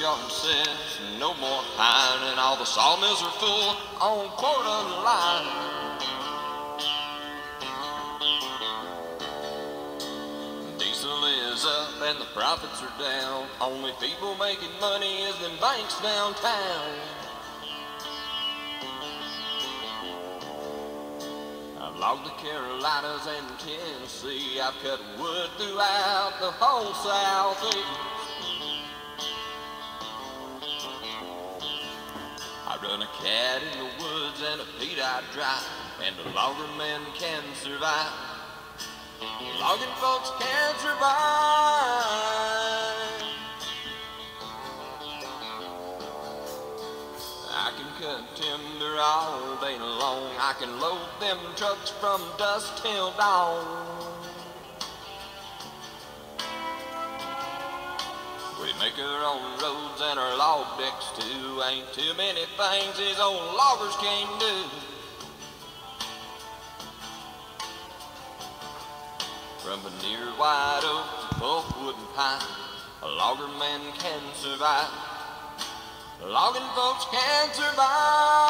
nonsense, no more and all the sawmills are full on quarter line. Diesel is up and the profits are down. Only people making money is them banks downtown. I've logged the Carolinas and Tennessee. I've cut wood throughout the whole southeast. I run a cat in the woods and a Pete I drive, and a logger man can survive. Logging folks can survive. I can cut timber all day long. I can load them trucks from dusk till dawn. We make our own roads and our log decks too. Ain't too many things these old loggers can't do. From a near white oak to pulpwood pine, a logger man can survive. Logging folks can survive.